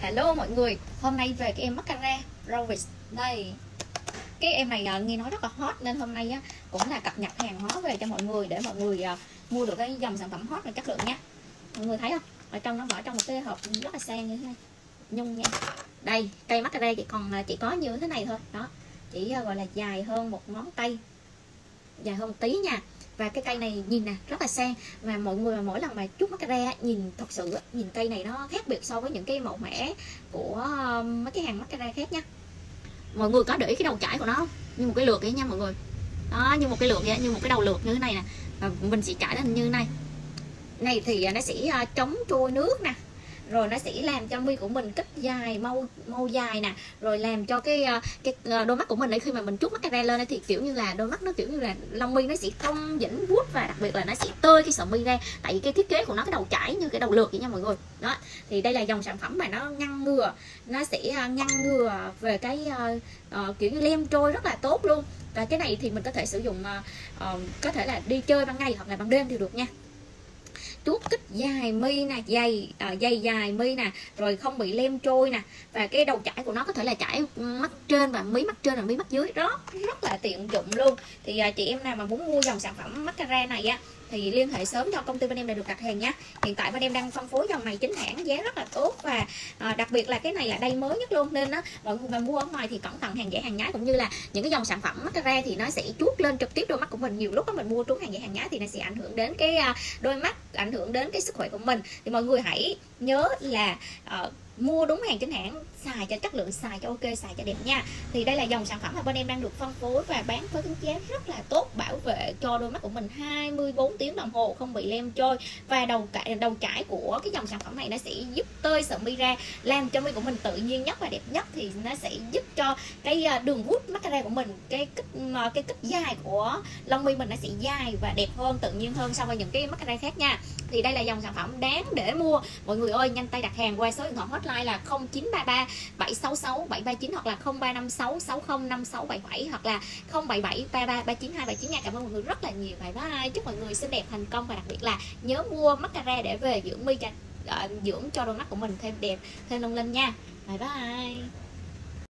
Hello mọi người, hôm nay về cái em mascara Rovis đây cái em này à, nghe nói rất là hot nên hôm nay cũng là cập nhật hàng hóa về cho mọi người để mọi người à, mua được cái dòng sản phẩm hot và chất lượng nha. Mọi người thấy không? Ở trong nó bỏ trong một cái hộp rất là sang như thế này. Nhung nha. Đây cây mascara chỉ còn chỉ có như thế này thôi. Đó chỉ à, gọi là dài hơn một ngón tay. Dài hơn một tí nha và cái cây này nhìn nè, rất là sang. Và mọi người mà mỗi lần mà chút mascara nhìn, thật sự nhìn cây này nó khác biệt so với những cái mẫu mẻ của um, mấy cái hàng mắt ra khác nha. Mọi người có để ý cái đầu chải của nó không? Như một cái lượt vậy nha mọi người. Đó, như một cái lượt vậy, như một cái đầu lượt như thế này nè. Và mình sẽ chải lên như thế này. Này thì à, nó sẽ à, chống trôi nước nè rồi nó sẽ làm cho mi của mình kích dài mau mau dài nè. Rồi làm cho cái ờ, cái ờ, đôi mắt của mình ấy khi mà mình chút mascara lên thì kiểu như là đôi mắt nó kiểu như là lông mi nó sẽ cong dĩnh vuốt và đặc biệt là nó sẽ tơi cái sợi mi ra. Tại vì cái thiết kế của nó cái đầu chảy như cái đầu lược vậy nha mọi người. Đó thì đây là dòng sản phẩm mà nó ngăn ngừa nó sẽ ờ, ngăn ngừa về cái uh, uh, kiểu như lem trôi rất là tốt luôn. Và cái này thì mình có thể sử dụng uh, uh, có thể là đi chơi ban ngày hoặc là ban đêm thì được nha chuốt kích dài mi nè dày à, dày dài mi nè rồi không bị lem trôi nè. Và cái đầu chải của nó có thể là chải mắt trên và mí mắt trên và mí mắt dưới. Đó rất là tiện dụng luôn. Thì à, chị em nào mà muốn mua dòng sản phẩm mascara này á thì liên hệ sớm cho công ty bên em để được đặt hàng nhé hiện tại bên em đang phân phối dòng này chính hãng giá rất là tốt và à, đặc biệt là cái này là đây mới nhất luôn. Nên á mọi người mà mua ở ngoài thì cẩn thận hàng giả hàng nhái cũng như là những cái dòng sản phẩm ra thì nó sẽ chuốt lên trực tiếp đôi mắt của mình. Nhiều lúc đó mình mua trúng hàng giả hàng nhái thì nó sẽ ảnh hưởng đến cái à, đôi mắt ảnh hưởng đến cái sức khỏe của mình. Thì mọi người hãy nhớ là uh, mua đúng hàng chính hãng xài cho chất lượng xài cho ok xài cho đẹp nha. Thì đây là dòng sản phẩm mà bên em đang được phân phối và bán với cái giá rất là tốt bảo vệ cho đôi mắt của mình 24 tiếng đồng hồ không bị lem trôi. Và đầu cải đầu trải của cái dòng sản phẩm này nó sẽ giúp tơi sợi mi ra làm cho mi của mình tự nhiên nhất và đẹp nhất. Thì nó sẽ giúp cho cái à, đường vuốt mascara của mình cái kích cái kích dài của lông mi mình nó sẽ dài và đẹp hơn tự nhiên hơn so với những cái mascara khác nha thì đây là dòng sản phẩm đáng để mua. Mọi người ơi, nhanh tay đặt hàng qua số điện thoại hotline là 0933 766 739 hoặc là 0356 605677 hoặc là 077 33 39279 nha. Cảm ơn mọi người rất là nhiều. Bye bye. Chúc mọi người xinh đẹp, thành công và đặc biệt là nhớ mua mascara để về dưỡng mi cho ờ, dưỡng cho đôi mắt của mình thêm đẹp, thêm lông lên nha. Bye bye.